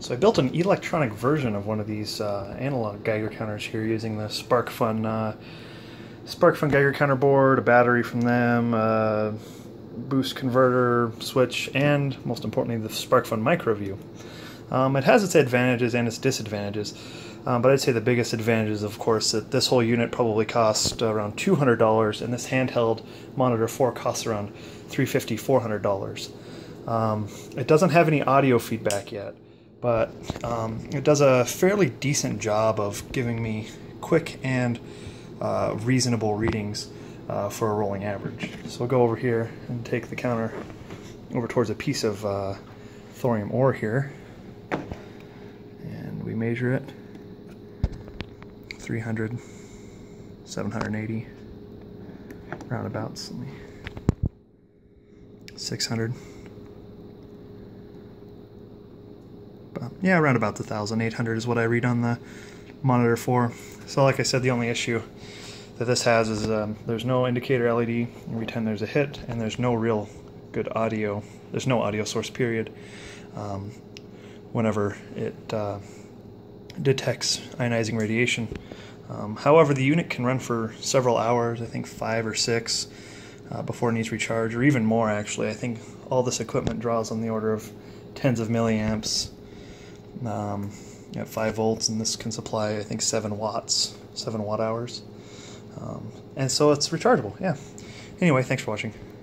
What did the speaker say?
So I built an electronic version of one of these uh, analog Geiger counters here using the SparkFun uh, SparkFun Geiger counter board, a battery from them, a boost converter switch, and most importantly the SparkFun MicroView. Um, it has its advantages and its disadvantages, um, but I'd say the biggest advantage is, of course, that this whole unit probably cost around $200, and this handheld Monitor 4 costs around $350, $400. Um, it doesn't have any audio feedback yet but um, it does a fairly decent job of giving me quick and uh, reasonable readings uh, for a rolling average. So I'll go over here and take the counter over towards a piece of uh, thorium ore here. And we measure it. 300 780 roundabouts 600 yeah, around about the 1,800 is what I read on the monitor for. So like I said, the only issue that this has is um, there's no indicator LED every time there's a hit, and there's no real good audio. There's no audio source, period, um, whenever it uh, detects ionizing radiation. Um, however, the unit can run for several hours, I think five or six, uh, before it needs recharge, or even more actually. I think all this equipment draws on the order of tens of milliamps um, at 5 volts, and this can supply, I think, 7 watts, 7 watt hours. Um, and so it's rechargeable, yeah. Anyway, thanks for watching.